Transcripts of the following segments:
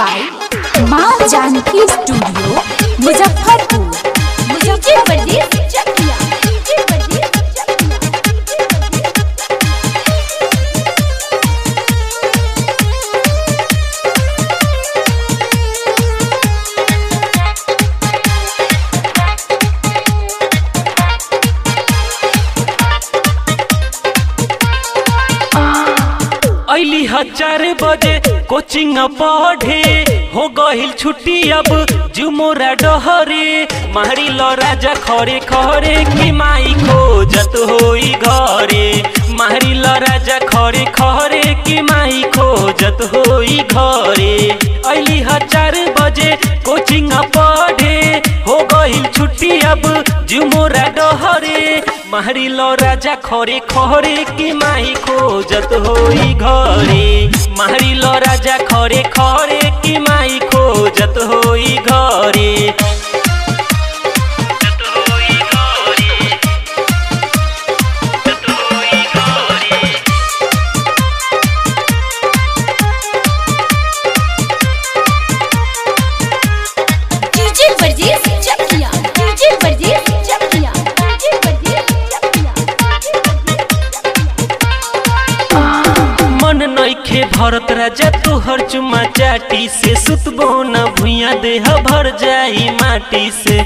Bye माँ Janaki studio Muzaffarpur. हज़ार बजे कोचिंग पढ़े। हो गहिल छुट्टी अब जुमोरा डहरे। मारी लो राजा खरे खरे, कि माई खोजत होई घरे। मारी लो राजा खरे खरे, कि माई खोजत होई घरे। अली हज़ार बजे कोचिंग पढ़े। हो गहिल छुट्टी अब जुमोरा डहरे। मारी लो राजा खरे खरे की माई खोजत होई घरे। मारी लो राजा खरे खरे की माई खोजत होई घरे राजा तोहर चुमा चाटी से सुतबो न भुइया देह भर जाई माटी से।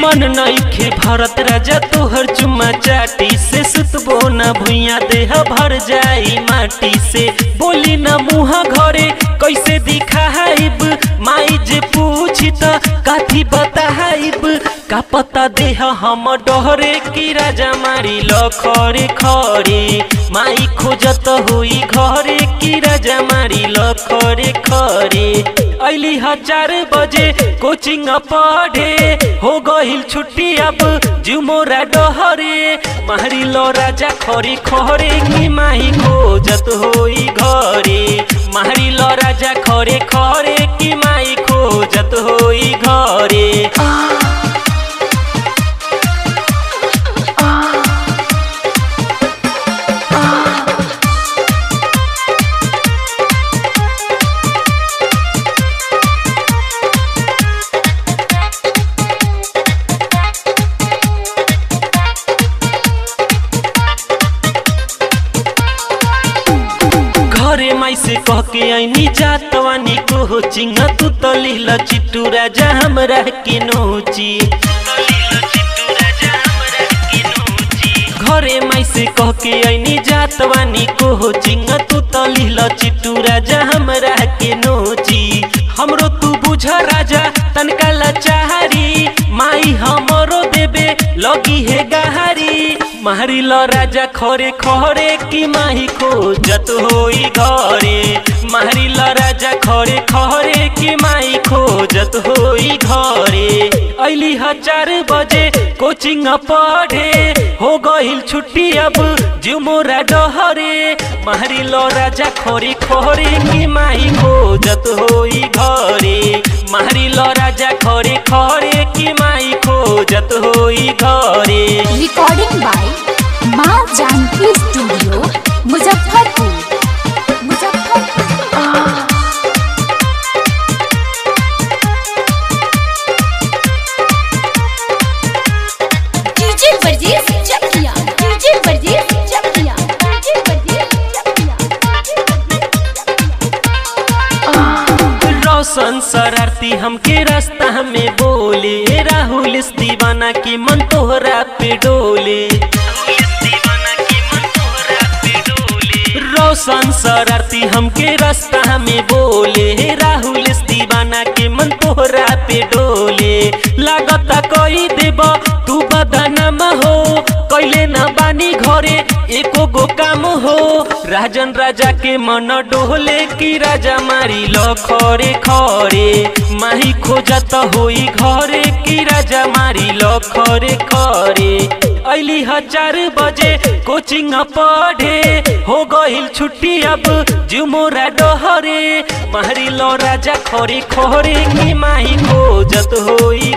मन नइखे भरत राजा तोहर चुमा चाटी से सुतबो न भुइया देह भर जाई माटी से। बोली न मुहा घरे, कैसे दिखाइब? माई जे पूछी त काथी बताइब? का पता देह हम डहरे की राजा मारी ल खरे खरे? माई खोजत हुई घरे की राजा मारी ल खरे। खरे अली हज़ार बजे कोचिंग पढ़े, हो गहिल छुट्टी अब जुमोरा डहरे। मारी लो राजा खरे खरे, की माई खोजत होई घरे। मारी लो राजा खरे खरे, की माई खोजत होई माई से कह के ऐनी जातवानी को चिंग तू तो लीला चिट्टू राजा हमरा के नोची। घरे माई से कह के ऐनी जातवानी को चिंग तू तो लीला चिट्टू राजा हमरा के नोची। हमरो तू बुझ राजा, तनका लाचारी माई हमरो देबे, लगी है गहारी। मारी ल राजा, खरे खरे की माही खोजत होई घरे मारी राजा खरे खरे की माई खोजत होई घरे। अली हज़ार बजे कोचिंग पढ़े, हो गहिल छुट्टी अब जुमोरा डहरे। मारी राजा खरे खरे की माई खोजत होई घरे। मारी राजा खरे खरे की माई खोजत होई घरे रोशन शरारती हमके रास्ता में बोले। राहुल दीवाना की मन तोहरा पे डोले। रोशन शरारती हमके रास्ता में बोले। राहुल दीवाना के मन तोहरा पे डोले। लागता कोई देब, तू बदनाम हो। कैले न बानी घरे गो काम हो। राजन राजा के मन डोले की राजा मारी ल खरे खरे। माही खोजत होई घरे की राजा मारी ल खरे खरे। अली हज़ार बजे कोचिंग पढ़े। हो गहिल छुट्टी अब जुमोरा डहरे। मारी लो राजा खरे खरे की माही खोजत होई